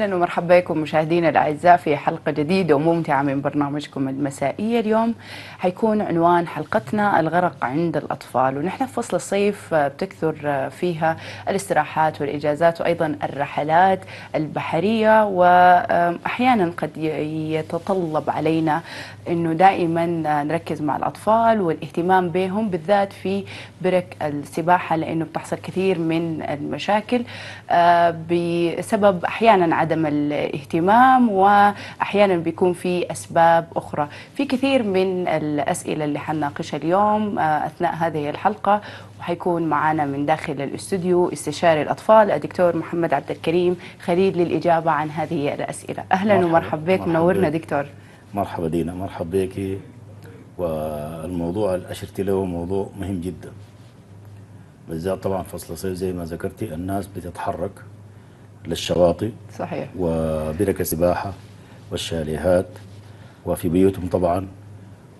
أهلا ومرحبا بكم مشاهدينا الأعزاء في حلقة جديدة وممتعة من برنامجكم المسائية اليوم. حيكون عنوان حلقتنا الغرق عند الأطفال ونحن في فصل الصيف بتكثر فيها الاستراحات والإجازات وأيضا الرحلات البحرية واحيانا قد يتطلب علينا إنه دائما نركز مع الأطفال والاهتمام بهم بالذات في برك السباحة لأنه بتحصل كثير من المشاكل بسبب أحيانا عدم الاهتمام واحيانا بيكون في أسباب أخرى. في كثير من الأسئلة اللي حنناقشها اليوم أثناء هذه الحلقة وحيكون معنا من داخل الاستوديو استشاري الأطفال الدكتور محمد عبد الكريم خليل للإجابة عن هذه الأسئلة. أهلا ومرحبا بك منورنا دكتور. مرحبا دينا مرحبا بك والموضوع اللي اشرتي له موضوع مهم جدا. بالذات طبعا فصل الصيف زي ما ذكرتي الناس بتتحرك للشواطئ صحيح. وبرك السباحة والشاليهات وفي بيوتهم طبعا.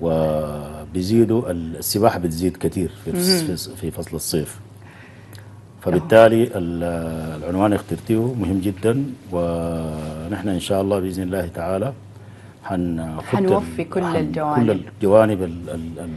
وبيزيدوا السباحة بتزيد كثير في, في فصل الصيف. فبالتالي العنوان اخترتيه مهم جدا. ونحن إن شاء الله بإذن الله تعالى حنوفي كل الجوانب. كل الجوانب ال ال ال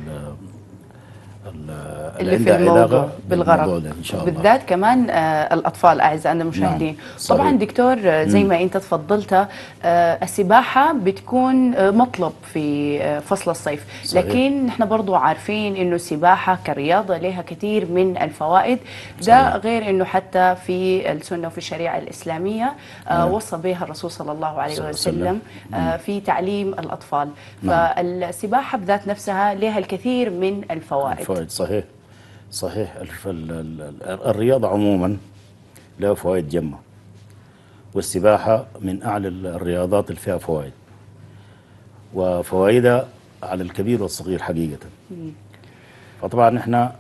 اللي في الموضوع بالغرض إن شاء الله. بالذات كمان آه الأطفال اعزائنا المشاهدين نعم. طبعا دكتور آه زي ما أنت تفضلت آه السباحة بتكون مطلب في فصل الصيف صحيح. لكن نحن برضو عارفين إنه السباحة كرياضة لها كثير من الفوائد ده غير إنه حتى في السنة وفي الشريعة الإسلامية آه نعم. وصى بها الرسول صلى الله عليه صلى وسلم آه في تعليم الأطفال نعم. فالسباحة بذات نفسها لها الكثير من الفوائد فوائد صحيح. صحيح الرياضة عموما لها فوائد جمة. والسباحة من أعلى الرياضات اللي فيها فوائد. وفوائدها على الكبير والصغير حقيقة. فطبعا إحنا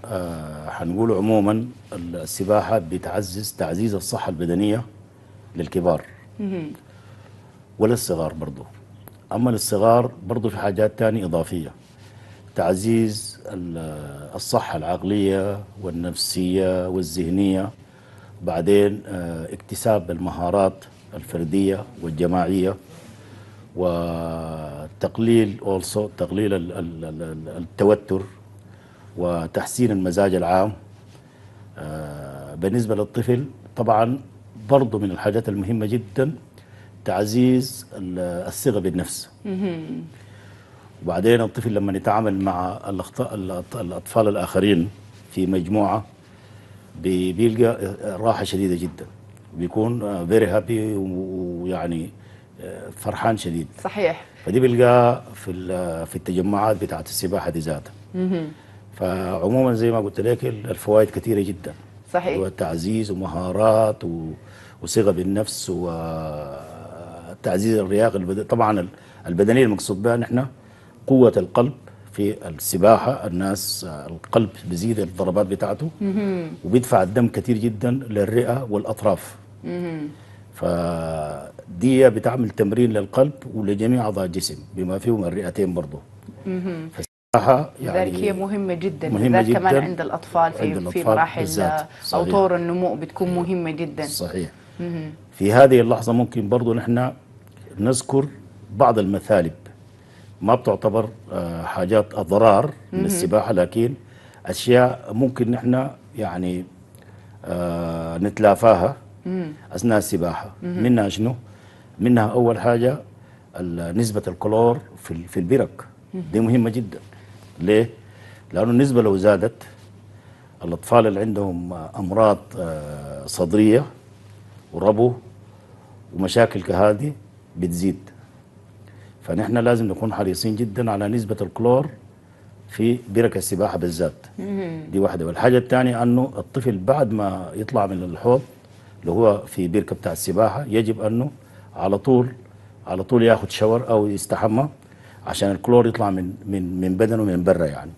حنقول عموما السباحة بتعزز تعزيز الصحة البدنية للكبار. وللصغار برضو. أما للصغار برضو في حاجات تانية إضافية. تعزيز الصحة العقلية والنفسية والذهنية. بعدين اكتساب المهارات الفردية والجماعية وتقليل also تقليل التوتر وتحسين المزاج العام. بالنسبة للطفل طبعا برضو من الحاجات المهمة جدا تعزيز الثقة بالنفس. وبعدين الطفل لما يتعامل مع الأطفال الآخرين في مجموعة بيلقى راحة شديدة جدا. بيكون فيري هابي ويعني فرحان شديد. صحيح. فدي بيلقاها في في التجمعات بتاعت السباحة دي ذاتها. فعموما زي ما قلت لك الفوائد كثيرة جدا. صحيح. وتعزيز ومهارات وثقة بالنفس وتعزيز اللياقة طبعا البدنية المقصود بها نحن قوة القلب في السباحة. الناس القلب بيزيد الضربات بتاعته وبيدفع الدم كثير جدا للرئة والأطراف. فدي بتعمل تمرين للقلب ولجميع أعضاء الجسم بما فيهم الرئتين برضه فالسباحة يعني لذلك هي مهمة جدا. مهمة جدا كمان عند الأطفال في, عند الأطفال في مراحل أو طور النمو بتكون مهمة جدا. صحيح. في هذه اللحظة ممكن برضه نحن نذكر بعض المثالب. ما بتعتبر حاجات اضرار من السباحة لكن أشياء ممكن نحن يعني نتلافاها أثناء السباحة. منها شنو؟ منها أول حاجة نسبة الكلور في في البرك. دي مهمة جدا. ليه؟ لأنه النسبة لو زادت الأطفال اللي عندهم أمراض صدرية وربو ومشاكل كهذه بتزيد. فنحن لازم نكون حريصين جدا على نسبة الكلور في برك السباحة بالذات. دي واحدة. والحاجة الثانية أنه الطفل بعد ما يطلع من الحوض اللي هو في بركة بتاع السباحة يجب أنه على طول على طول ياخد شاور أو يستحمى عشان الكلور يطلع من من من بدنه من برا يعني.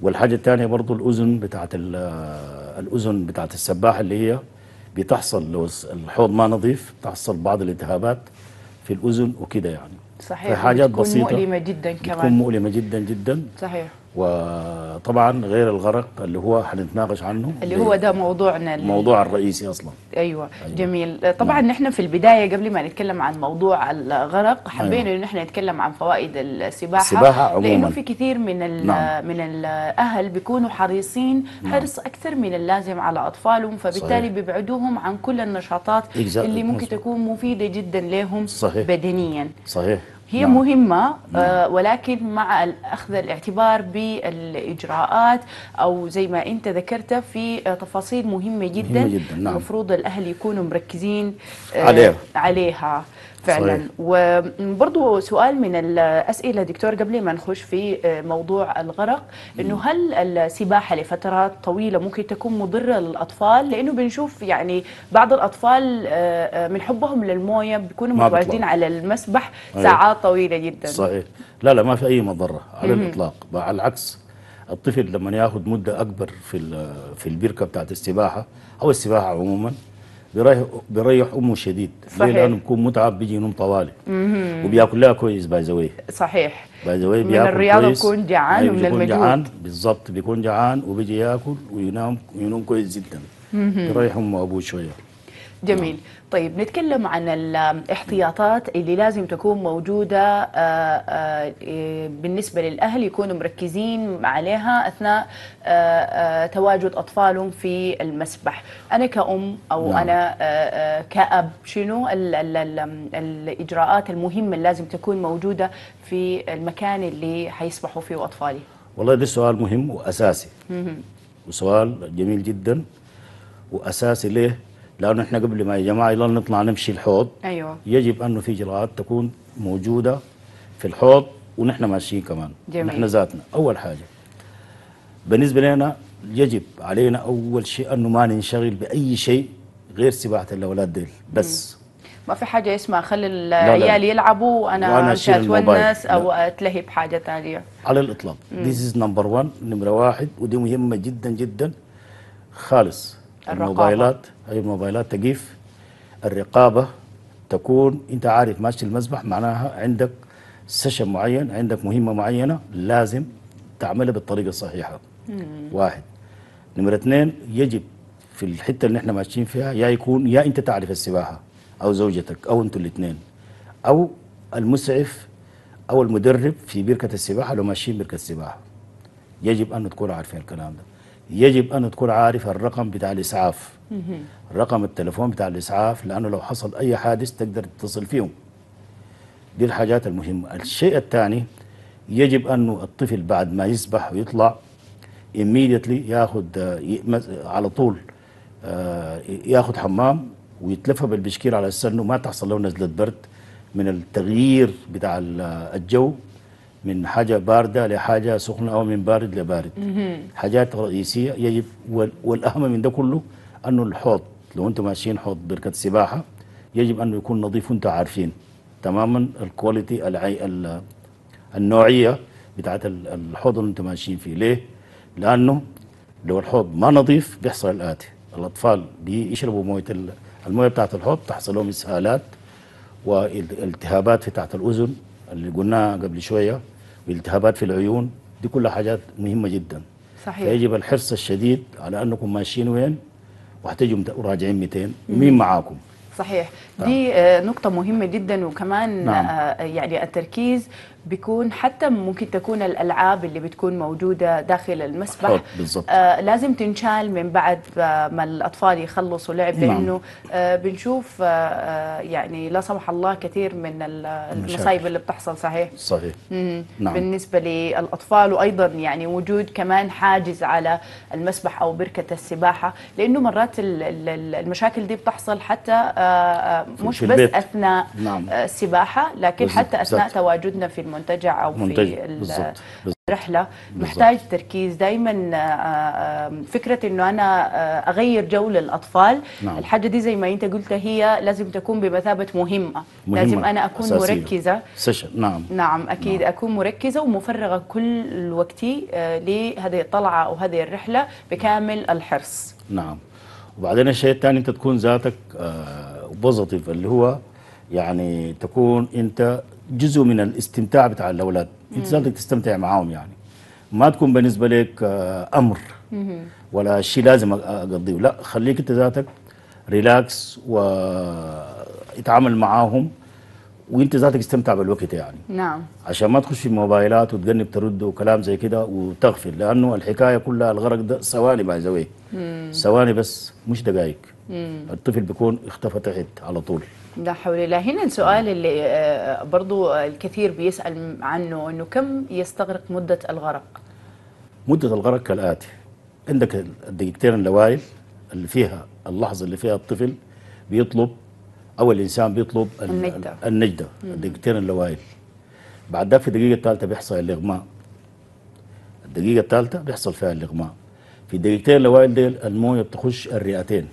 والحاجة الثانية برضو الأذن بتاعت الأذن بتاعت السباحة اللي هي بتحصل لو الحوض ما نظيف تحصل بعض الالتهابات. في الأذن وكده يعني. صحيح حاجات بسيطة. مؤلمة جدا كمان. مؤلمة جدا جدا. صحيح. وطبعا غير الغرق اللي هو حنتناقش عنه اللي هو ده موضوعنا ال- الموضوع الرئيسي أصلا أيوه جميل طبعا نحن في البداية قبل ما نتكلم عن موضوع الغرق حبينا إن إحنا نتكلم عن فوائد السباحة السباحة عموماً. لأنه في كثير من ال- نعم. من الأهل بيكونوا حريصين حرص أكثر من اللازم على أطفالهم فبالتالي صحيح. بيبعدوهم عن كل النشاطات. اللي ممكن مظبوط. تكون مفيدة جدا لهم صحيح. بدنيا صحيح هي نعم. مهمة آه ولكن مع أخذ الاعتبار بالإجراءات أو زي ما أنت ذكرت في تفاصيل مهمة جدا, مهمة جدا، نعم. المفروض الأهل يكونوا مركزين آه عليها. عليها فعلا. وبرضو سؤال من الأسئلة دكتور قبل ما نخش في موضوع الغرق إنه هل السباحة لفترات طويلة ممكن تكون مضرة للأطفال؟ لأنه بنشوف يعني بعض الأطفال آه، آه، من حبهم للموية بيكونوا متواجدين. على المسبح أيوة. ساعات طويلة جدا. صحيح. لا لا ما في أي مضرة على الإطلاق. على العكس الطفل لما ياخذ مدة أكبر في في البركة بتاعت السباحة أو السباحة عموما بيريح بيريح أمه شديد. صحيح. ليه لأنه بيكون متعب بيجي ينوم طوالي. وبيأكل لها كويس by the way صحيح. by the way من بيأكل الرياضة كويس. بيكون جعان أيوة، ومن بيكون المجهود. جعان. بالضبط بيكون جعان وبيجي يأكل وينام وينوم كويس جدا. يريح أمه وأبوه شوية. جميل. طيب نتكلم عن الاحتياطات اللي لازم تكون موجودة آه، آه، بالنسبة للأهل يكونوا مركزين عليها أثناء آه، تواجد أطفالهم في المسبح أنا كأم أو نعم. أنا كأب شنو ال ال ال الإجراءات المهمة اللي لازم تكون موجودة في المكان اللي حيسبحوا فيه أطفالي والله ده سؤال مهم وأساسي وسؤال جميل جدا وأساسي ليه؟ لأنه إحنا قبل ما يا جماعة يلا نطلع نمشي الحوض أيوة يجب انه في اجراءات تكون موجودة في الحوض ونحن ماشيين كمان جميل. نحن ذاتنا أول حاجة بالنسبة لنا يجب علينا أول شيء انه ما ننشغل بأي شيء غير سباحة الأولاد ديل بس ما في حاجة اسمها خلي. العيال يلعبوا وأنا وأنا مش. أتونس أو لا. أتلهي بحاجة ثانية على الإطلاق this is number 1 نمرة واحد ودي مهمة جدا جدا خالص. الموبايلات هي الموبايلات تقيف الرقابة تكون أنت عارف ماشي المسبح معناها عندك سيشن معين عندك مهمة معينة لازم تعملها بالطريقة الصحيحة. واحد. نمرة اثنين يجب في الحتة اللي إحنا ماشيين فيها يا يكون يا أنت تعرف السباحة أو زوجتك أو أنتوا الاثنين أو المسعف أو المدرب في بركة السباحة لو ماشيين بركة السباحة. يجب أن تكون عارفين الكلام ده. يجب أن تكون عارف الرقم بتاع الإسعاف. رقم التليفون بتاع الإسعاف لأنه لو حصل أي حادث تقدر تتصل فيهم. دي الحاجات المهمة. الشيء الثاني يجب انه الطفل بعد ما يسبح ويطلع immediately ياخذ ي- مز- على طول آه، ياخذ حمام ويتلفى بالبشكير على أساس انه ما تحصل له نزلة برد من التغيير بتاع ال- الجو. من حاجة باردة لحاجة سخنة أو من بارد لبارد. حاجات رئيسية يجب وال- والأهم من ده كله أنه الحوض لو أنتم ماشيين حوض بركة سباحة يجب أنه يكون نظيف وأنتم عارفين. تماما الكواليتي العي ال- النوعية بتاعت ال- الحوض اللي أنتم ماشيين فيه. ليه؟ لأنه لو الحوض ما نظيف بيحصل الآتي. الأطفال بيشربوا موية ال- الموية بتاعت الحوض تحصل لهم إسهالات والالتهابات في تحت الأذن اللي قلناها قبل شوية والتهابات في العيون دي كلها حاجات مهمة جدا. صحيح. فيجب الحرص الشديد على أنكم ماشيين وين؟ وحتجوا راجعين 200 ومين معاكم؟ صحيح. دي آه، نقطة مهمة جدا وكمان نعم. آه، يعني التركيز بيكون حتى ممكن تكون الألعاب اللي بتكون موجودة داخل المسبح. آه لازم تنشال من بعد آه، ما الأطفال يخلصوا لعب نعم. لأنه آه بنشوف آه آه، يعني لا سمح الله كثير من ال- المصايب. اللي بتحصل صحيح صحيح مم. نعم. بالنسبة للأطفال وأيضا يعني وجود كمان حاجز على المسبح أو بركة السباحة لأنه مرات ال- ال- ال- المشاكل دي بتحصل حتى آه، آه، مش بس البيت. أثناء نعم. آه، السباحة لكن بالضبط، حتى أثناء بالضبط. تواجدنا في المنتجع أو منتج في ال- بالضبط بالضبط. الرحلة بالضبط. محتاج تركيز دائما فكرة إنه أنا آه، أغير جو للأطفال نعم. الحاجة دي زي ما أنت قلت هي لازم تكون بمثابة مهمة, مهمة، لازم أنا أكون أساسية. مركزة session نعم نعم أكيد نعم. أكون مركزة ومفرغة كل وقتي آه، لهذه الطلعة أو هذه الرحلة بكامل الحرص نعم وبعدين الشيء الثاني أنت تكون ذاتك positive اللي هو يعني تكون أنت جزء من الاستمتاع بتاع الأولاد. أنت ذاتك تستمتع معاهم يعني. ما تكون بالنسبة لك آه، أمر. ولا شيء لازم أقضيه. لا خليك أنت ذاتك relax واتعامل معاهم وأنت ذاتك استمتع بالوقت يعني. نعم. عشان ما تخش في موبايلات وتجنب ترد وكلام زي كده وتغفل لأنه الحكاية كلها الغرق ده ثواني by the ثواني بس مش دقائق الطفل بيكون اختفى تحت على طول. لا حول الله. هنا السؤال اللي آه، برضو الكثير بيسأل عنه إنه كم يستغرق مدة الغرق؟ مدة الغرق كالآتي. عندك الدقيقتين الأوائل اللي فيها اللحظة اللي فيها الطفل بيطلب أو الإنسان بيطلب ال- النجدة. النجدة. الدقيقتين الأوائل بعد ده في الدقيقة الثالثة بيحصل الإغماء. الدقيقة الثالثة بيحصل فيها الإغماء. في الدقيقتين الأوائل ديل الموية بتخش الرئتين.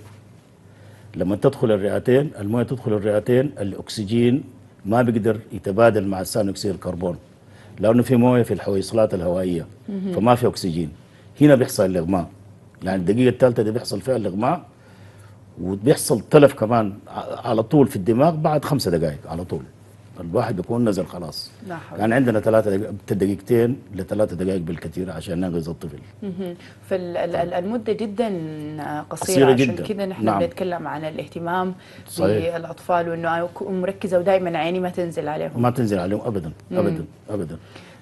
لما تدخل الرئتين المويه تدخل الرئتين الأكسجين ما بيقدر يتبادل مع ثاني أكسيد الكربون لأنه في مويه في الحويصلات الهوائية فما في أكسجين. هنا بيحصل الإغماء. يعني الدقيقة الثالثة دي بيحصل فيها الإغماء وبيحصل تلف كمان على طول في الدماغ بعد خمسة دقائق على طول. الواحد بيكون نزل خلاص لا حول يعني عندنا ثلاثة دقيقتين لثلاثة دقائق بالكثير عشان ننقذ الطفل. فالمدة جدا قصيرة, قصيرة عشان جدا. كذا نحن نعم. بنتكلم عن الاهتمام صحيح. بالأطفال وأنه أكون مركزة ودائما عيني ما تنزل عليهم ما تنزل عليهم ابدا ابدا ابدا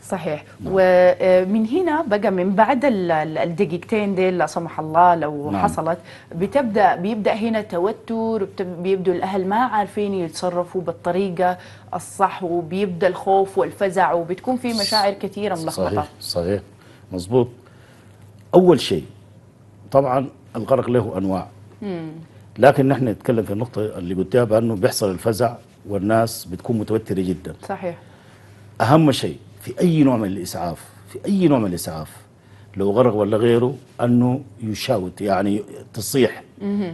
صحيح. ومن هنا بقى من بعد ال- ال- الدقيقتين دي لا سمح الله لو نعم. حصلت بتبدأ بيبدأ هنا توتر بيبدوا الأهل ما عارفين يتصرفوا بالطريقة الصح وبيبدأ الخوف والفزع وبتكون في مشاعر كثيرة ملخبطة. صحيح. صحيح مظبوط. أول شيء طبعا الغرق له أنواع. لكن نحن نتكلم في النقطة اللي قلتها بأنه بيحصل الفزع والناس بتكون متوترة جدا. صحيح. أهم شيء في أي نوع من الإسعاف في أي نوع من الإسعاف لو غرق ولا غيره أنه يشاوت يعني تصيح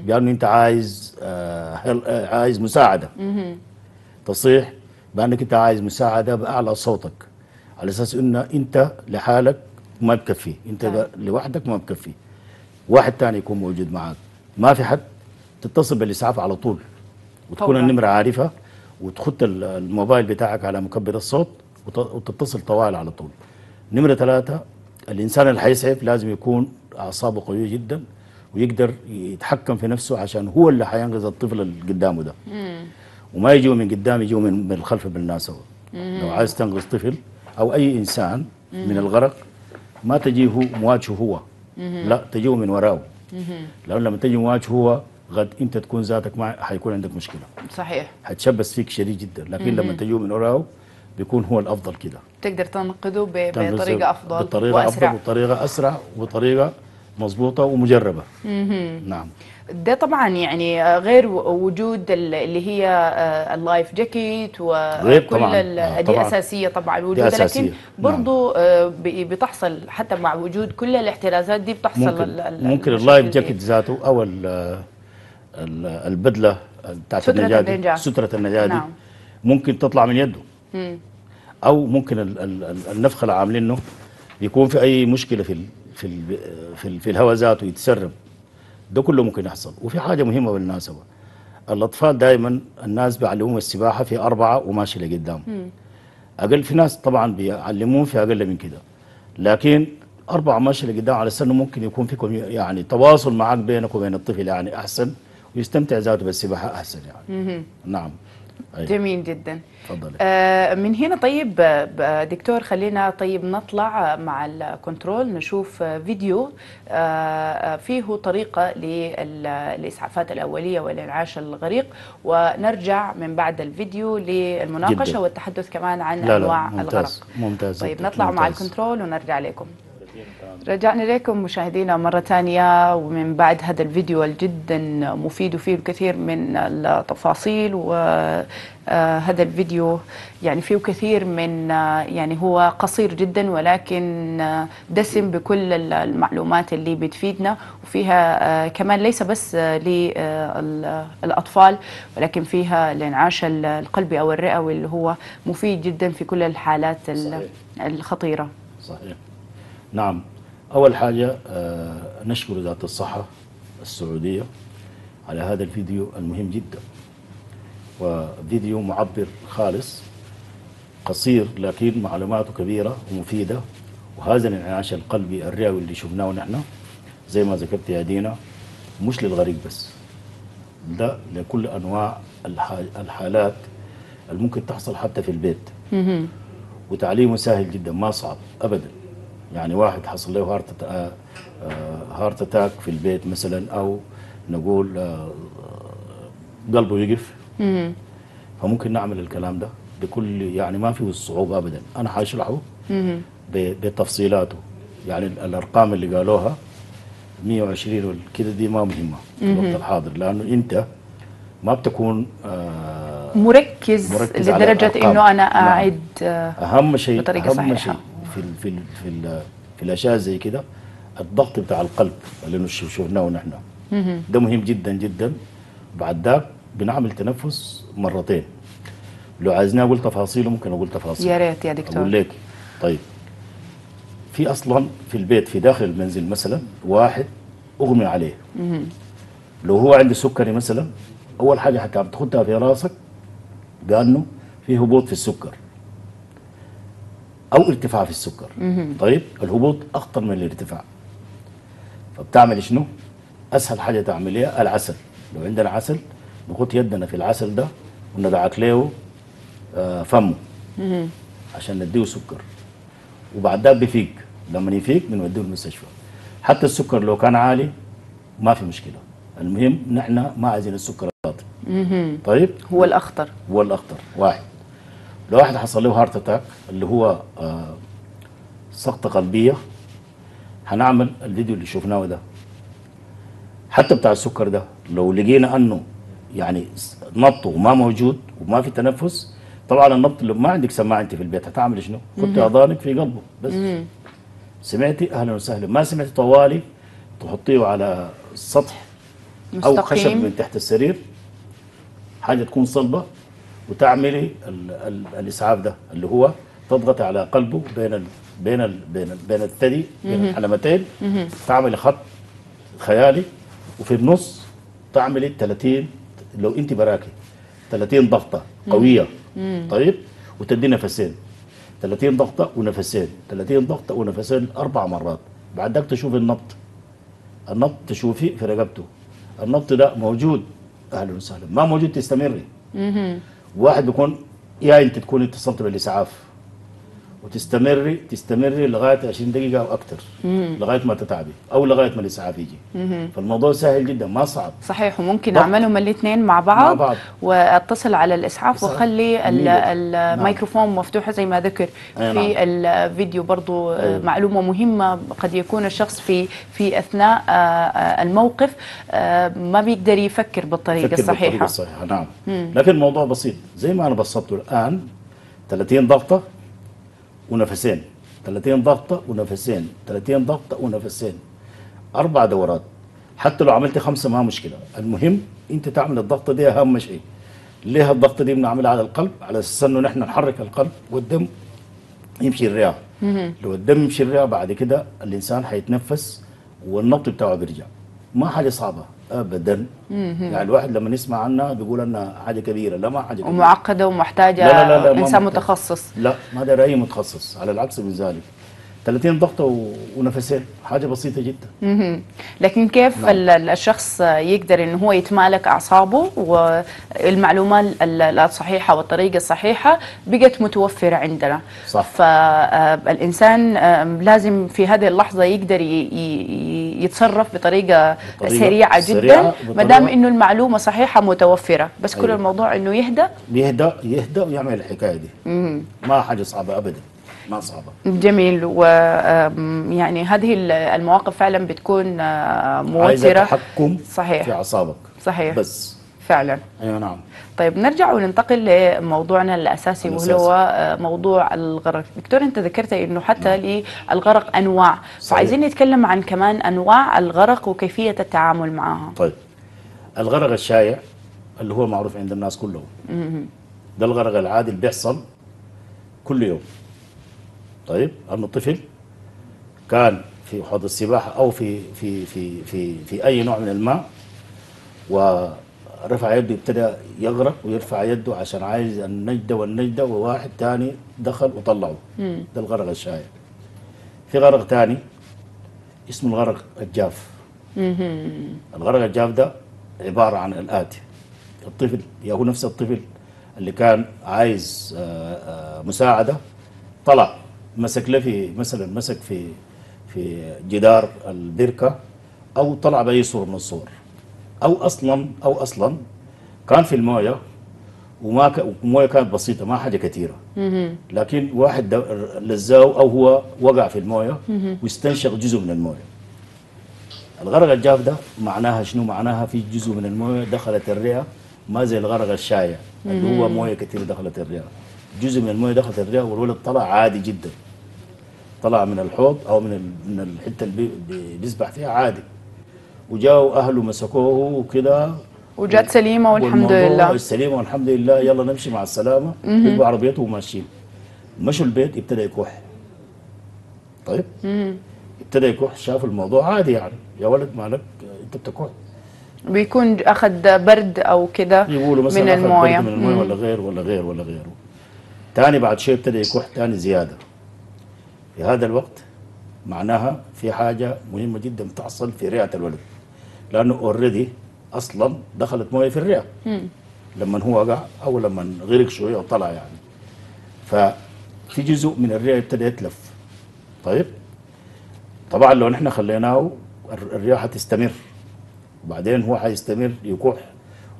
بأنه أنت عايز آه آه عايز مساعدة. تصيح بأنك أنت عايز مساعدة بأعلى صوتك على أساس انه أنت لحالك ما بكفي أنت نعم. لوحدك ما بكفي. واحد تاني يكون موجود معك ما في حد تتصل بالإسعاف على طول وتكون طبعاً. النمرة عارفة وتخط ال- الموبايل بتاعك على مكبر الصوت وت- وتتصل طوال على طول. نمرة ثلاثة الإنسان اللي حيسعف لازم يكون أعصابه قوية جدا ويقدر يتحكم في نفسه عشان هو اللي حينقذ الطفل اللي قدامه ده. وما يجوا من قدام يجوا من من الخلف بالناس هو. لو عايز تنقذ طفل أو أي إنسان من الغرق ما تجيه مواجهه هو. لا تجيه من وراه. لأنه لما تجي مواجهه هو غد أنت تكون ذاتك ما حيكون عندك مشكلة. صحيح. حتشبث فيك شديد جدا. لكن لما تجيه من وراه بيكون هو الأفضل كده تقدر تنقذ بطريقة أفضل بطريقة وأسرع أفضل وطريقه أسرع وطريقه مظبوطة ومجربة نعم ده طبعا يعني غير وجود ال- اللي هي آه، ال life jacket وكل طبعاً. آه، دي طبعاً. أساسية طبعا وجودها أساسية. لكن برضو آه، ب- بتحصل حتى مع وجود كل الاحترازات دي بتحصل ممكن ممكن ال life. jacket ذاته أو ال- ال- البدلة بتاعت سترة النجاة. سترة النجاة نعم. ممكن تطلع من يده أو ممكن ال- ال- ال- النفخه اللي عاملينه يكون في أي مشكلة في ال في ال في, ال في الهواء ذاته يتسرب. ده كله ممكن يحصل. وفي حاجة مهمة بالمناسبه الأطفال دائما الناس بيعلموهم السباحة في أربعة وماشي لقدام. أقل في ناس طبعا بيعلموهم في أقل من كده. لكن أربعة ماشي لقدام على السنة ممكن يكون فيكم يعني تواصل معك بينك وبين الطفل يعني أحسن ويستمتع ذاته بالسباحة أحسن يعني. نعم. أي. جميل جدا تفضلي آه، من هنا طيب آه، دكتور خلينا طيب نطلع مع ال control نشوف فيديو آه، آه، فيه طريقة للإسعافات الأولية والإنعاش الغريق ونرجع من بعد الفيديو للمناقشة جداً. والتحدث كمان عن لا لا أنواع ممتاز الغرق ممتاز طيب نطلع مع ممتاز. ال control ونرجع لكم رجعنا لكم مشاهدينا مرة ثانية ومن بعد هذا الفيديو الجدا مفيد وفيه الكثير من التفاصيل وهذا الفيديو يعني فيه كثير من آه، يعني هو قصير جدا ولكن آه، دسم بكل ال- المعلومات اللي بتفيدنا وفيها آه، كمان ليس بس للأطفال ولكن فيها الانعاش ال- القلبي أو الرئوي اللي هو مفيد جدا في كل الحالات ال- صحيح. الخطيرة صحيح نعم. أول حاجة آه نشكر وزارة الصحة السعودية على هذا الفيديو المهم جدا. وفيديو معبر خالص قصير لكن معلوماته كبيرة ومفيدة وهذا الانعاش القلبي الرئوي اللي شفناه نحن. زي ما ذكرت يا دينا مش للغريق بس ده لكل أنواع الح- الحالات اللي ممكن تحصل حتى في البيت. وتعليمه سهل جدا ما صعب ابدا. يعني واحد حصل له heart heart attack في البيت مثلا أو نقول آه، قلبه يقف فممكن نعمل الكلام ده بكل يعني ما فيه صعوبة ابدا أنا حاشرحه بتفصيلاته يعني ال- الأرقام اللي قالوها 120 والكده دي ما مهمة في الوقت الحاضر لأنه أنت ما بتكون آه مركز, مركز لدرجة. إنه أنا نعم. أعد آه، أهم شيء بطريقة أهم. شيء في ال في ال في ال في الأشياء زي كده الضغط بتاع القلب اللي شفناه نحن. ده مهم جدا جدا. بعد ذاك بنعمل تنفس مرتين. لو عايزني أقول تفاصيله ممكن أقول تفاصيل. يا ريت يا دكتور. أقول لك. طيب. في أصلا في البيت في داخل المنزل مثلا واحد أغمي عليه. لو هو عنده سكري مثلا أول حاجة حتى بتاخدها في راسك بانه في هبوط في السكر. أو ارتفاع في السكر. طيب الهبوط أخطر من الارتفاع. فبتعمل شنو؟ أسهل حاجة تعمليها العسل. لو عندنا عسل نحط يدنا في العسل ده وندعك له آه، فمه. عشان نديه سكر. وبعد ده بيفيق لما يفيق بنوديه المستشفى. حتى السكر لو كان عالي ما في مشكلة. المهم نحن ما عايزين السكر الواطي طيب؟ هو الأخطر. هو الأخطر. واحد. لو واحد حصل له heart attack اللي هو آه سقطة قلبية. هنعمل الفيديو اللي شفناه ده. حتى بتاع السكر ده لو لقينا إنه يعني نبضه ما موجود وما في تنفس طبعا النبض لو ما عندك سماعة أنت في البيت هتعمل شنو؟ خدي اذانك في قلبه بس. سمعتي؟ أهلا وسهلا. ما سمعتي طوالي تحطيه على السطح أو خشب مستقيم. من تحت السرير؟ حاجة تكون صلبة؟ وتعملي ال ال الإسعاف ده اللي هو تضغطي على قلبه بين ال بين ال بين ال بين الثدي بين الحلمتين. تعملي خط خيالي وفي النص تعملي 30 لو انت براكي 30 ضغطة قوية. طيب؟ وتدي نفسين. 30 ضغطة ونفسين. 30 ضغطة ونفسين أربع مرات. بعد ذاك تشوف النبض. النبض تشوفي في رقبته. النبض ده موجود. أهلا وسهلا. ما موجود تستمري. واحد بيكون يا انت تكوني اتصلت بالاسعاف وتستمري تستمري لغاية 20 دقيقة أو أكثر لغاية ما تتعبي. أو لغاية ما الإسعاف يجي. فالموضوع سهل جدا ما صعب. صحيح. وممكن. أعملهم الاثنين مع بعض, مع بعض. وأتصل على الإسعاف. وأخلي جميلة. الميكروفون مفتوح زي ما ذكر في الفيديو برضو أيوة. معلومة مهمة. قد يكون الشخص في في أثناء آه، آه، الموقف ما بيقدر يفكر بالطريقة فكر بالطريقة الصحيحة. الصحيحة. نعم. لكن الموضوع بسيط. زي ما أنا بسطته الآن 30 ضغطة ونفسين. 30 ضغطه ونفسين. 30 ضغطه ونفسين. أربع دورات. حتى لو عملت خمسة ما مشكلة. المهم أنت تعمل الضغطه دي أهم شيء. ليه الضغطه دي بنعملها على القلب؟ على أساس إنه نحن نحرك القلب والدم يمشي الرئه لو الدم يمشي الرئه بعد كده الإنسان حيتنفس والنبض بتاعه بيرجع. ما حاجة صعبة. ابدا. يعني الواحد لما يسمع عنها بيقول أنها حاجة كبيرة لا ما حاجة كبيرة. ومعقدة ومحتاجة لا لا لا لا إنسان. متخصص. لا ما داري أي متخصص على العكس من ذلك. 30 ضغطة ونفسين حاجة بسيطة جدا. لكن كيف نعم. ال- ال- الشخص يقدر إنه هو يتمالك أعصابه والمعلومات ال- الصحيحة والطريقة الصحيحة بقت متوفرة عندنا صح. فالانسان لازم في هذه اللحظة يقدر يتصرف بطريقة بطريقة سريعة سريعة، جدا ما دام إنه المعلومة صحيحة متوفرة بس كل أيوة. الموضوع إنه يهدى يهدى يهدى ويعمل الحكاية دي ما حاجة صعبة ابدا ما صعبة. جميل. ويعني هذه ال- المواقف فعلا بتكون عايزة موترة. تحكم صحيح. في أعصابك. صحيح. بس. فعلا. أيوه نعم. طيب نرجع وننتقل لموضوعنا الأساسي الأساسي. وهو آه، موضوع الغرق. دكتور أنت ذكرت إنه حتى للغرق أنواع. فعايزين نتكلم عن كمان أنواع الغرق وكيفية التعامل معها. طيب. الغرق الشائع اللي هو معروف عند الناس كلهم. ده الغرق العادي اللي بيحصل كل يوم. طيب انه الطفل كان في حوض السباحة أو في في في في في أي نوع من الماء ورفع يده ابتدى يغرق ويرفع يده عشان عايز النجدة والنجدة وواحد تاني دخل وطلعه ده الغرق الشائع. في غرق ثاني اسمه الغرق الجاف. الغرق الجاف ده عبارة عن الآتي. الطفل يا هو نفس الطفل اللي كان عايز آه، آه، مساعدة طلع. مسك له في مثلا مسك في في جدار البركة أو طلع بأي صورة من الصور. أو أصلا أو أصلا كان في الموية وما ك... الموية كانت بسيطة ما حاجة كثيرة. لكن واحد دو... لزاو أو هو وقع في الموية واستنشق جزء من الموية. الغرق الجاف ده معناها شنو؟ معناها في جزء من الموية دخلت الرئة ما زي الغرق الشايع اللي هو موية كثير دخلت الرئة. جزء من الموية دخلت الرئة والولد طلع عادي جدا. طلع من الحوض أو من من الحتة اللي بي- بي- بيسبح فيها عادي. وجاوا أهله مسكوه وكده. وجات سليمة والحمد لله. السليمه والحمد لله. يلا نمشي مع السلامة. يبقوا عربيته وماشيين. مشوا البيت ابتدى يكح. طيب. ابتدى يكح. شاف الموضوع عادي يعني. يا ولد مالك انت بتكح. بيكون أخذ برد أو كده يقولوا مثلا من الموية. من الموية مم. ولا غير ولا غير ولا غيره. تاني بعد شيء ابتدى يكح. تاني زيادة. في هذا الوقت معناها في حاجة مهمة جدا بتحصل في رئة الولد. لأنه اوريدي أصلا دخلت موية في الرئة. لما هو وقع أو لما غرق شوية وطلع يعني. ففي جزء من الرئة ابتدى يتلف. طيب؟ طبعا لو نحن خليناه الر- الرئة حتستمر. وبعدين هو حيستمر يكح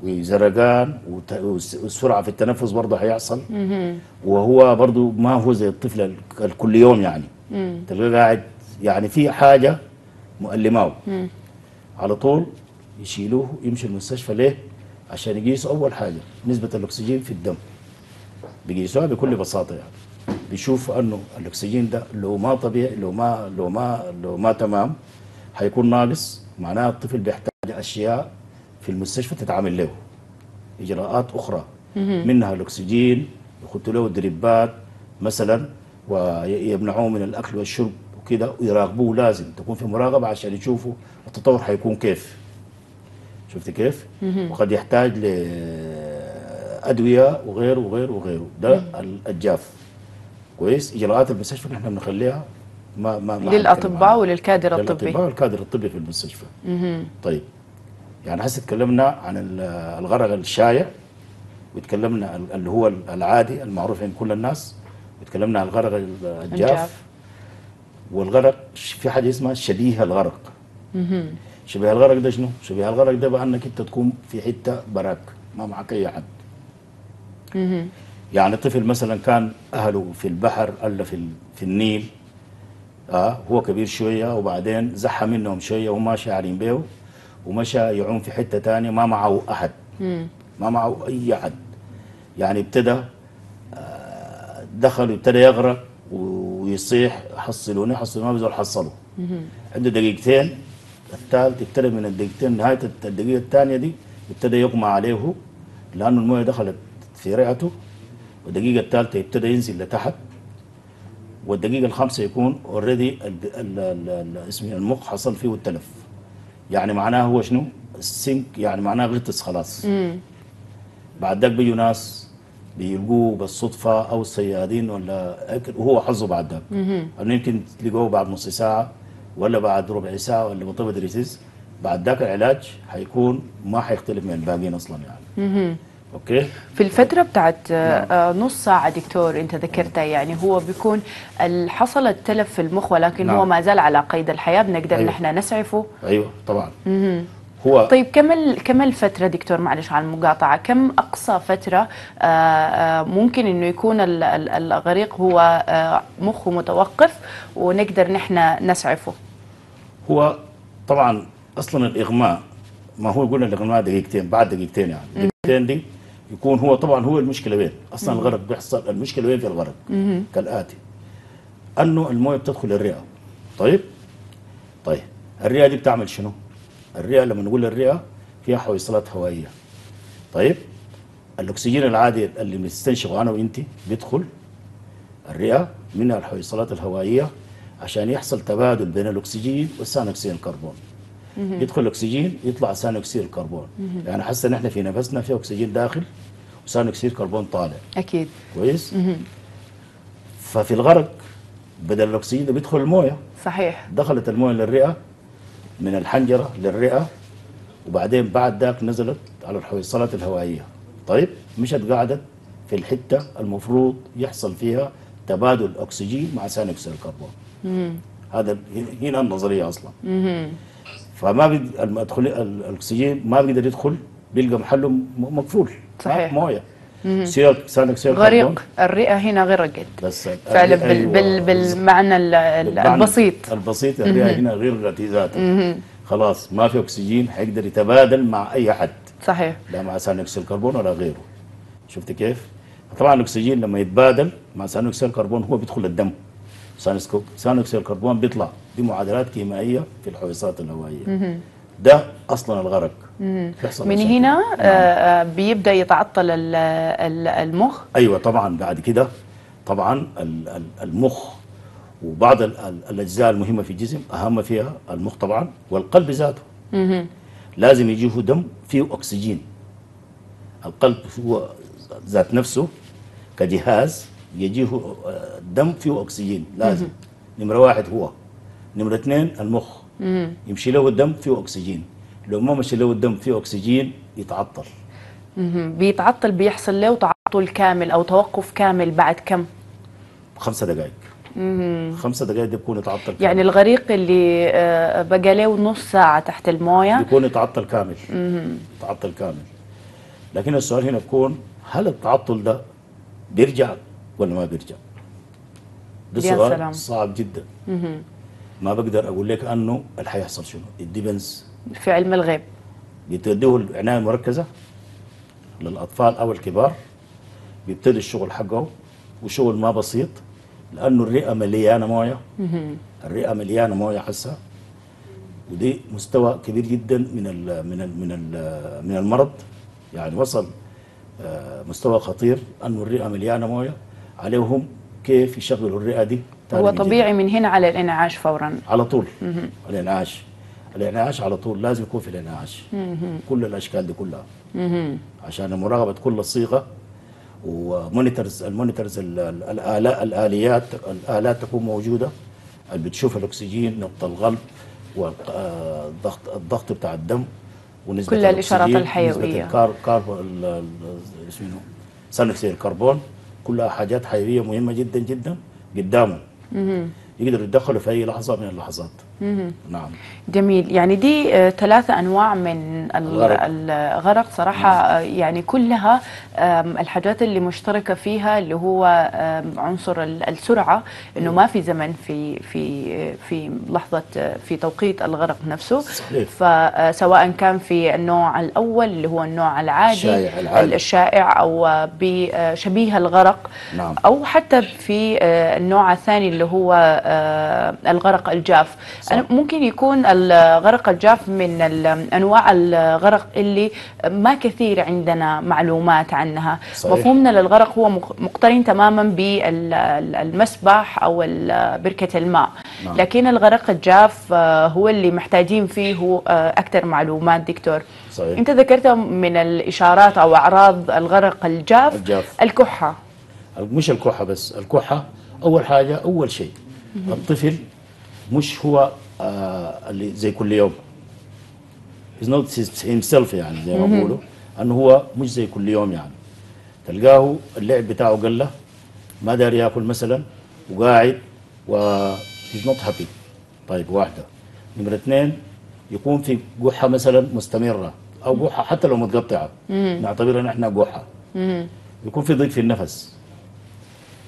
وزرقان والسرعة في التنفس برضه حيحصل وهو برضه ما هو زي الطفل ال- ال- كل يوم يعني. تلقاه قاعد يعني في حاجة مؤلماه. على طول يشيلوه يمشي المستشفى ليه؟ عشان يقيسوا أول حاجة نسبة الأكسجين في الدم. بيقيسوها بكل بساطة يعني. بيشوفوا أنه الأكسجين ده لو ما طبيعي لو ما لو ما لو ما تمام حيكون ناقص. معناها الطفل بيحتاج أشياء في المستشفى تتعامل له. إجراءات أخرى. منها الأكسجين يحطوا له دريبات مثلا ويمنعوه من الأكل والشرب وكده ويراقبوه لازم. تكون في مراقبة عشان يشوفوا التطور حيكون كيف. شفت كيف؟ وقد يحتاج لادويه وغيره وغيره وغيره. ده ال- الجاف كويس؟ إجراءات المستشفى نحن بنخليها ما ما للأطباء. وللكادر للأطباء الطبي والكادر الطبي في المستشفى. طيب. يعني هسه تكلمنا عن ال- الغرق الشايع وتكلمنا ال- اللي هو العادي المعروف عند كل الناس وتكلمنا عن الغرق ال- الجاف. والغرق في حاجة اسمها شبيه الغرق. شبيه الغرق ده شنو؟ شبيه الغرق ده بقى انك انت تكون في حتة براك ما معك أي حد يعني طفل مثلا كان أهله في البحر ألا في في النيل آه هو كبير شوية وبعدين زحى منهم شوية وما شاعرين به ومشى يعوم في حتة ثانية ما معه أحد. ما معه أي أحد. يعني ابتدى آه، دخل وابتدى يغرق ويصيح حصلوني حصلوني ما بيزول حصلوا عنده دقيقتين. الثالث ابتدى من الدقيقتين. نهاية الدقيقة الثانية دي ابتدى يغمى عليه لأنه الموية دخلت في رئته. والدقيقة الثالثة ابتدى ينزل لتحت. والدقيقة الخامسة يكون اوريدي اسمه المخ حصل فيه التلف يعني معناه هو شنو؟ ال sink يعني معناه غطس خلاص. بعد ذاك بيجوا ناس بيلقوه بالصدفة أو الصيادين ولا هيك وهو حظه بعد ذاك أنه يمكن تلقوه بعد نص ساعة ولا بعد ربع ساعة ولا بطبة ريسيس بعد ذاك العلاج حيكون ما حيختلف من الباقيين أصلا يعني. okay. في الفترة بتاعت آه، نص ساعة دكتور أنت ذكرتها يعني هو بيكون حصل التلف في المخ ولكن نعم. هو ما زال على قيد الحياة بنقدر أيوة. نحن نسعفه. أيوه طبعا. هو طيب كم كم الفترة دكتور معلش على المقاطعة. كم أقصى فترة آه، آه، ممكن إنه يكون ال- ال- الغريق هو آه، مخه متوقف ونقدر نحن نسعفه؟ هو طبعا أصلا الإغماء ما هو قلنا الإغماء دقيقتين بعد دقيقتين يعني. دقيقتين دي يكون هو طبعا هو المشكلة وين؟ أصلا الغرق بيحصل المشكلة وين في الغرق؟ كالآتي أنه الموية بتدخل الرئه طيب؟ طيب الرئة دي بتعمل شنو؟ الرئة لما نقول الرئة فيها حويصلات هوائية طيب؟ الأكسجين العادي اللي بنستنشقه أنا وأنت بيدخل الرئة منها الحويصلات الهوائية عشان يحصل تبادل بين الأكسجين وثاني أكسيد الكربون يدخل الأكسجين يطلع ثاني أكسيد الكربون. يعني حاسة ان إحنا في نفسنا في أكسجين داخل وثاني أكسيد الكربون طالع. أكيد. كويس؟ ففي الغرق بدل الأكسجين ده بيدخل الموية. صحيح. دخلت الموية للرئة من الحنجرة للرئة وبعدين بعد ذاك نزلت على الحويصلات الهوائية. طيب مشت قعدت في الحتة المفروض يحصل فيها تبادل أكسجين مع ثاني أكسيد الكربون. هذا هنا النظرية أصلا. فما بي... المدخل الأكسجين ما بيقدر يدخل بيلقى محله مقفول. صحيح. موية. سير اكسيد الكربون غريق. الرئة هنا غرقت بس فعلا بال أيوة. بال بالمعنى ال- ال- بالمعنى البسيط. البسيط. الرئة هنا غرقت ذاته خلاص ما في أكسجين حيقدر يتبادل مع أي حد. صحيح. لا مع ثاني اكسيد الكربون ولا غيره. شفت كيف؟ طبعا الأكسجين لما يتبادل مع ثاني اكسيد الكربون هو بيدخل الدم. ثاني اكسيد الكربون بيطلع. دي معادلات كيميائية في الحويصات الهوائية. ده أصلا الغرق. بيحصل من مشاكل. هنا نعم. آه، آه، بيبدأ يتعطل ال- ال- المخ. أيوه طبعا. بعد كده طبعا ال- ال- المخ وبعض ال- ال- الأجزاء المهمة في الجسم أهم فيها المخ طبعا والقلب ذاته. لازم يجيه دم فيه أكسجين. القلب هو ذات نفسه كجهاز يجيه آه، دم فيه أكسجين لازم. نمرة واحد هو. نمرة اثنين المخ. يمشي له الدم فيه أكسجين. لو ما مشي له الدم فيه أكسجين يتعطل. مهم. بيتعطل بيحصل له تعطل كامل أو توقف كامل بعد كم؟ خمسة دقائق. خمسة دقائق دي بيكون يتعطل يعني الغريق اللي آه، بقى له نص ساعة تحت الموية. بيكون يتعطل كامل. يتعطل كامل. لكن السؤال هنا بيكون هل التعطل ده بيرجع ولا ما بيرجع؟ ده سؤال. صعب جدا. ما بقدر أقول لك أنه اللي حيحصل شنو. الديبنز في علم الغيب. بتوديه العناية المركزة للأطفال أو الكبار. بيبتدي الشغل حقه وشغل ما بسيط لأنه الرئة مليانة موية. الرئة مليانة موية حسا. ودي مستوى كبير جدا من ال من ال من ال من المرض. يعني وصل آه، مستوى خطير أنه الرئة مليانة موية. عليهم كيف يشغلوا الرئة دي. هو. طبيعي من هنا على الانعاش فورا. على طول. الانعاش. الانعاش على طول. لازم يكون في الانعاش. كل الأشكال دي كلها. عشان مراقبة كل الصيغة و monitors ال monitors الاليات الآلات تكون موجودة. اللي بتشوف الأكسجين نبض القلب والضغط الضغط بتاع الدم ونسبة كل الإشارات الأكسجين، الحيوية. نسبه الكار كار ال- ال- اسمه ثاني اكسيد الكربون. كلها حاجات حيوية مهمة جدا جدا قدامه. يقدروا يتدخلوا في أي لحظة من اللحظات. نعم جميل يعني دي آه، ثلاثة أنواع من الغرق. الغرق, صراحة آه، يعني كلها الحاجات اللي مشتركة فيها اللي هو عنصر ال- السرعة إنه ما في زمن في في آه، في لحظة في توقيت الغرق نفسه صحيح. فسواء كان في النوع الأول اللي هو النوع العادي الشائع العادي. الشائع أو بشبيه الغرق نعم. أو حتى في النوع الثاني اللي هو الغرق الجاف صح. أنا ممكن يكون الغرق الجاف من أنواع الغرق اللي ما كثير عندنا معلومات عنها صحيح. مفهومنا للغرق هو مق- مقترن تماما بالمسبح أو بركة الماء نعم. لكن الغرق الجاف آه، هو اللي محتاجين فيه آه، أكثر معلومات دكتور صحيح. أنت ذكرت من الإشارات أو أعراض الغرق الجاف, الجاف. الكحة مش الكحة بس الكحة أول حاجة أول شيء الطفل مش هو آه اللي زي كل يوم. Not his- himself يعني زي ما بيقولوا. أنه هو مش زي كل يوم يعني. تلقاه اللعب بتاعه قل ما داري ياكل مثلا وقاعد و he's not happy. طيب واحدة. نمرة اثنين يكون في قحة مثلا مستمرة أو قحة حتى لو متقطعة. نعتبرها نحن قحة. يكون في ضيق في النفس.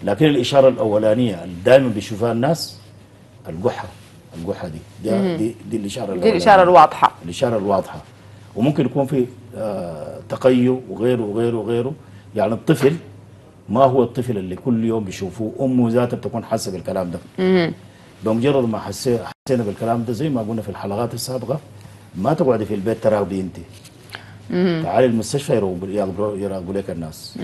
لكن الإشارة الأولانية اللي دائما بيشوفها الناس القحة القحة دي. دي, دي, دي الإشارة دي الإشارة الواضحة. الإشارة الواضحة. وممكن يكون في آه تقيؤ وغيره وغيره وغيره. يعني الطفل ما هو الطفل اللي كل يوم بيشوفوه أمه ذاتها بتكون حاسة بالكلام ده. بمجرد ما حسي- حسينا بالكلام ده زي ما قلنا في الحلقات السابقة ما تقعدي في البيت تراقبي أنت. تعالي المستشفى يراقبوا لك الناس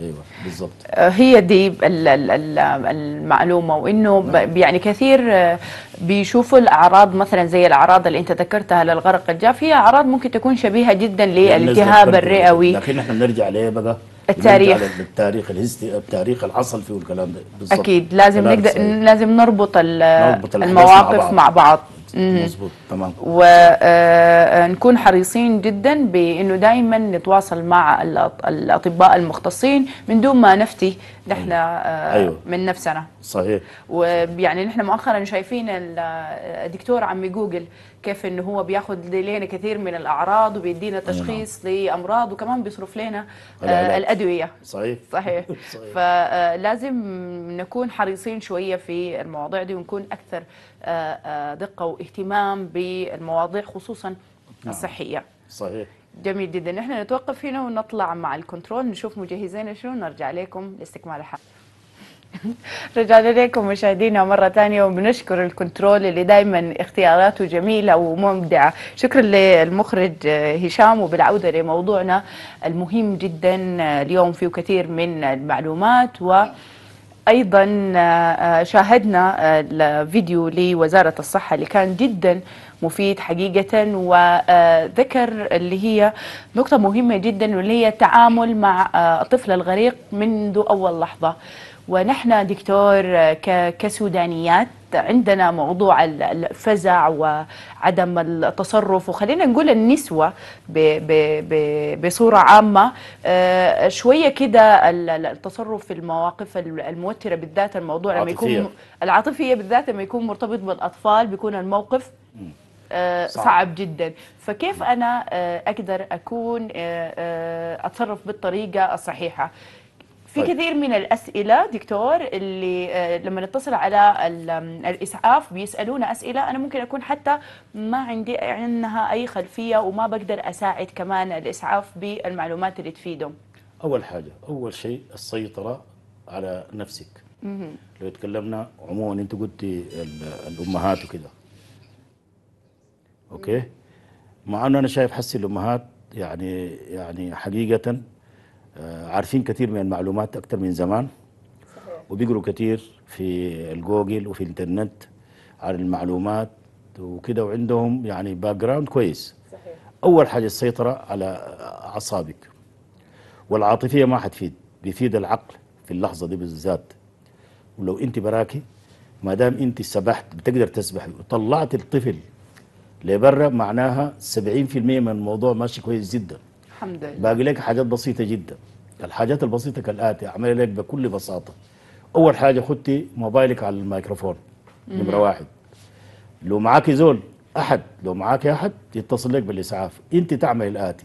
أيوه بالضبط هي دي ال- ال- ال- المعلومة وإنه ب- يعني كثير آه، بيشوفوا الأعراض مثلا زي الأعراض اللي أنت ذكرتها للغرق الجاف هي أعراض ممكن تكون شبيهة جدا للالتهاب. الرئوي لكن إحنا بنرجع ليه بقى التاريخ. بنرجع للتاريخ الهستي التاريخ اللي حصل فيه والكلام ده بالظبط أكيد لازم نقدر. لازم نربط نربط المواقف مع بعض. مع بعض مم. مظبوط تمام. ونكون حريصين جدا بإنه دائما نتواصل مع الأطباء المختصين من دون ما نفتي نحن آه، أيوة. من نفسنا. صحيح. ويعني نحن مؤخرا شايفين ال- الدكتور عمي جوجل كيف إنه هو بياخذ لنا كثير من الأعراض وبيدينا تشخيص لأمراض وكمان بيصرف لنا آه،. الأدوية. صحيح. صحيح. صحيح. فلازم نكون حريصين شوية في المواضيع دي ونكون آه، آه، دقة واهتمام بالمواضيع خصوصا الصحية. صحيح. جميل جدا. نحن نتوقف هنا ونطلع مع الكنترول نشوف مجهزين شنو نرجع لكم لاستكمال الحلقة. رجعنا لكم مشاهدينا مرة ثانية وبنشكر الكنترول اللي دائما اختياراته جميلة ومبدعة شكرا للمخرج آه، هشام وبالعودة لموضوعنا المهم جدا آه، اليوم فيه كثير من المعلومات. و أيضا آه، آه، شاهدنا آه، الفيديو لوزارة الصحة اللي كان جدا مفيد حقيقة وذكر اللي هي نقطة مهمة جدا واللي هي التعامل مع آه، الطفل الغريق منذ أول لحظة. ونحن دكتور آه، كسودانيات عندنا موضوع ال- الفزع وعدم التصرف وخلينا نقول النسوة بصورة عامة. آه، شوية كده ال- ال- التصرف في المواقف ال- الموترة بالذات الموضوع لما. يكون العاطفية. بالذات لما يكون مرتبط بالأطفال بيكون الموقف آه، صعب. صعب جدا. فكيف أنا آه، أقدر أكون آه، آه، أتصرف بالطريقة الصحيحة؟ في طيب. كثير من الأسئلة دكتور اللي آه، لما نتصل على ال- آم، الإسعاف بيسألونا أسئلة أنا ممكن أكون حتى ما عندي عنها أي خلفية وما بقدر أساعد كمان الإسعاف بالمعلومات اللي تفيدهم. أول حاجة أول شيء السيطرة على نفسك. لو تكلمنا عموما أنت قلتي ال- الأمهات وكده أوكي؟ مع إنه أنا شايف حسي الأمهات يعني يعني حقيقة آه، عارفين كثير من المعلومات أكثر من زمان وبيقروا كثير في الجوجل وفي الإنترنت عن المعلومات وكده وعندهم يعني background كويس. صحيح. أول حاجة السيطرة على أعصابك. والعاطفية ما حتفيد بيفيد العقل في اللحظة دي بالذات. ولو أنت براكي ما دام أنت سبحت بتقدر تسبحي وطلعت الطفل لبرا معناها 70% من الموضوع ماشي كويس جدا. الحمد لله. باقي لك حاجات بسيطة جدا. الحاجات البسيطة كالآتي اعملها لك بكل بساطة. أول حاجة خدتي موبايلك على الميكروفون نمرة واحد. لو معاك زول أحد لو معاك أحد يتصل لك بالإسعاف. أنت تعمل الآتي.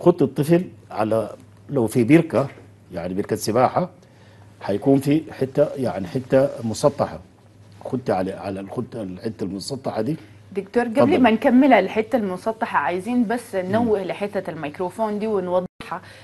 خدت الطفل على لو في بركه يعني بركه سباحة حيكون في حتة يعني حتة مسطحة. خدتي على على الخدة الحتة المسطحة دي. دكتور قبل. ما نكمل الحتة المسطحة عايزين بس ننوه لحتة الميكروفون دي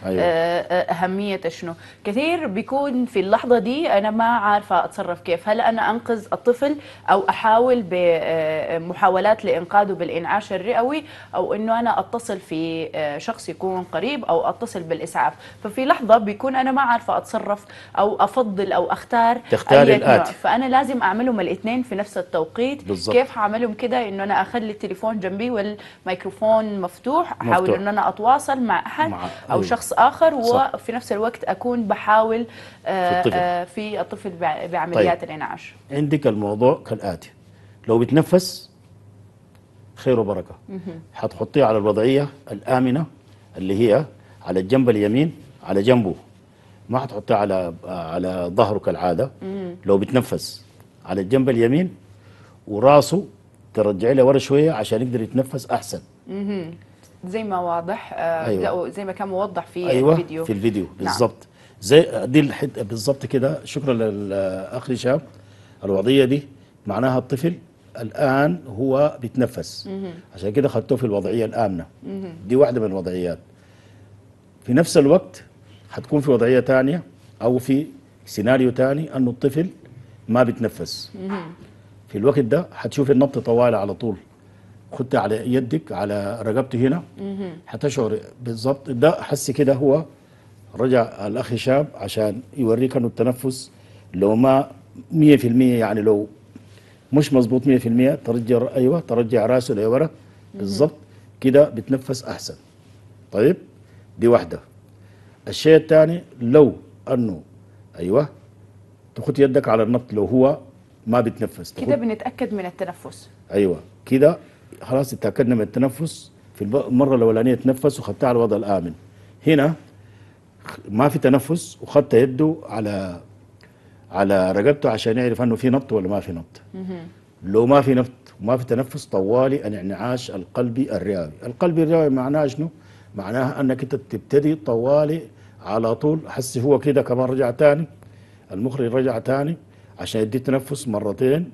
أيوة. آه، آه، أهمية شنو كثير بيكون في اللحظة دي أنا ما عارفة أتصرف كيف هل أنا أنقذ الطفل أو أحاول بمحاولات لإنقاذه بالإنعاش الرئوي أو إنه أنا أتصل في آه، شخص يكون قريب أو أتصل بالإسعاف ففي لحظة بيكون أنا ما عارفة أتصرف أو أفضل أو أختار نوع. الآتي. فأنا لازم أعملهم الإثنين في نفس التوقيت بالضبط. كيف هعملهم كده إنه أنا أخلي التليفون جنبي والميكروفون مفتوح أحاول. ان أنا أتواصل مع أحد مع- أو أيوة. شخص آخر صح. وفي نفس الوقت أكون بحاول آه، الطفل. آه، في الطفل بع- بعمليات طيب. الإنعاش. عندك الموضوع كالآتي. لو بتنفس خير وبركة. حتحطيه على الوضعية الآمنة اللي هي على الجنب اليمين على جنبه. ما حتحطيه على على ظهره كالعادة. لو بتنفس على الجنب اليمين وراسه ترجعي له ورا شوية عشان يقدر يتنفس أحسن. زي ما واضح آه، أيوة. زي ما كان موضح في أيوه الفيديو في الفيديو. نعم. بالضبط. زي دي الحته بالضبط كده. شكرا للأخ هشام. الوضعية دي معناها الطفل الآن هو بيتنفس. عشان كده خدته في الوضعية الآمنة. دي واحدة من الوضعيات. في نفس الوقت حتكون في وضعية ثانية أو في سيناريو ثاني أنه الطفل ما بيتنفس. في الوقت ده حتشوف النبض طوالي على طول. خدت على يدك على رقبته هنا. حتشعر بالضبط. ده حسي كده هو رجع الأخ هشام عشان يوريك إنه التنفس لو ما 100% يعني لو مش مظبوط 100% ترجع أيوه ترجع رأسه لورا بالضبط. كده بتنفس أحسن. طيب دي واحدة. الشيء الثاني لو أنه أيوه تخط يدك على النبض لو هو ما بيتنفس كده بنتأكد من التنفس. أيوه كده خلاص اتاكدنا من التنفس. في المرة الأولانية تنفس وخدتها على الوضع الآمن. هنا ما في تنفس وخدت يده على على رقبته عشان يعرف إنه في نبض ولا ما في نبض. لو ما في نبض وما في تنفس طوالي الانعاش القلبي الرئوي. القلبي الرئوي معناه شنو؟ معناها إنك أنت تبتدي طوالي على طول. حس هو كده كمان رجع تاني. المخرج رجع تاني عشان يدي تنفس مرتين.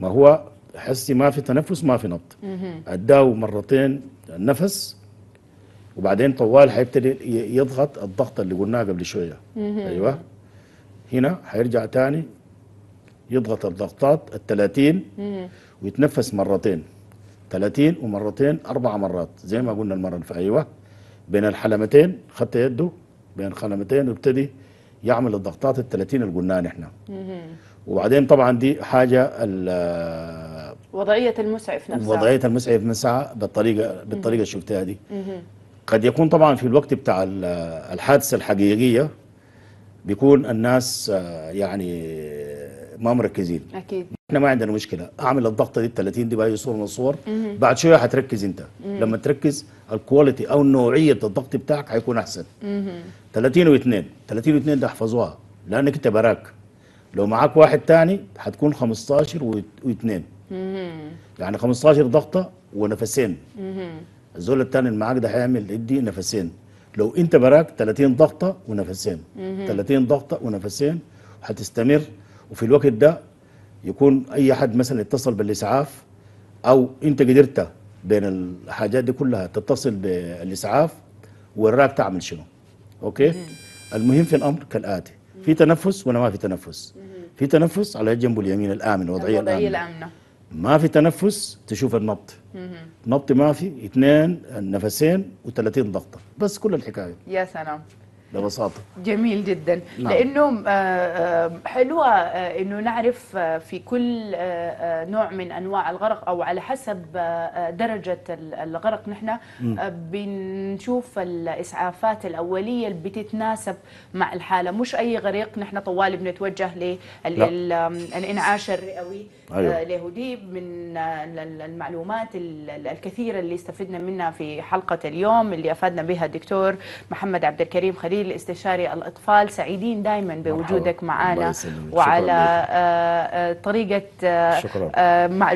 ما هو حسي ما في تنفس ما في نبض. أداه مرتين النفس وبعدين طوال حيبتدي يضغط الضغط اللي قلناه قبل شوية. أيوه. هنا حيرجع تاني يضغط الضغطات ال 30 ويتنفس مرتين. 30 ومرتين أربع مرات زي ما قلنا المرة اللي فاتت. أيوه. بين الحلمتين خدت يده بين الحلمتين ويبتدي يعمل الضغطات ال 30 اللي قلناها نحن. وبعدين طبعا دي حاجة وضعية المسعف نفسها. وضعية المسعف مسعى بالطريقة بالطريقة اللي شفتها دي. قد يكون طبعا في الوقت بتاع ال- الحادثة الحقيقية بيكون الناس آه، يعني ما مركزين. أكيد. إحنا ما عندنا مشكلة. أعمل الضغطة دي ال 30 دي بأي صورة من الصور. بعد شوية حتركز أنت. لما تركز الكواليتي أو نوعية الضغط بتاعك حيكون أحسن. 30 و2 30 و2 ده احفظوها. لأنك أنت براك. لو معاك واحد تاني حتكون 15 و2 يعني 15 ضغطة ونفسين. الزول الثاني اللي معاك ده هيعمل يدي نفسين. لو انت براك 30 ضغطة ونفسين. 30 ضغطة ونفسين وحتستمر. وفي الوقت ده يكون أي حد مثلا يتصل بالإسعاف أو أنت قدرت بين الحاجات دي كلها تتصل بالإسعاف وراك تعمل شنو. أوكي؟ المهم في الأمر كالآتي. في تنفس ولا ما في تنفس؟ في تنفس على جنبه اليمين الآمن الوضعية الآمنة. ما في تنفس تشوف النبض. نبض ما في اثنين نفسين و30 ضغطة. بس كل الحكاية. يا سلام. ببساطة. جميل جدا. نعم. لأنه آه، آه، حلوة آه، إنه نعرف في كل نوع من أنواع الغرق أو على حسب درجة ال- الغرق. نحن بنشوف الإسعافات الأولية اللي بتتناسب مع الحالة. مش أي غريق نحن طوالي بنتوجه للانعاش الرئوي. أيوة. آه، من آه، ال- ال- المعلومات ال- ال- الكثيرة اللي استفدنا منها في حلقة اليوم اللي أفادنا بها الدكتور محمد عبد الكريم خليل استشاري الأطفال سعيدين دائما بوجودك معنا وعلى. آه، طريقة مع-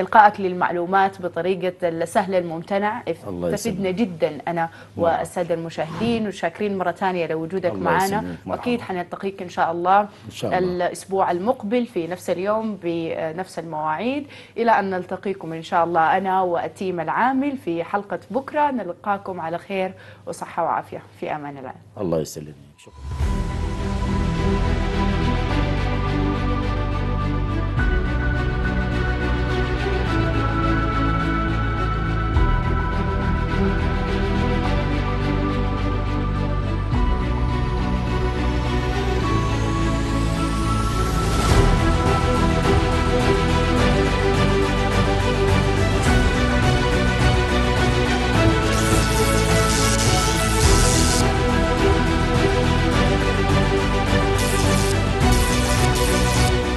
إلقائك للمعلومات بطريقة السهل الممتنع استفدنا. جدا أنا والسادة المشاهدين وشاكرين مرة ثانية لوجودك معنا. وأكيد حنلتقيك إن شاء الله إن شاء الله. الأسبوع المقبل في نفس اليوم بنفس المواعيد. إلى أن نلتقيكم إن شاء الله أنا والتيم العامل في حلقة بكرة. نلقاكم على خير وصحة وعافية. في أمان الله. الله يسلمك. شكرا.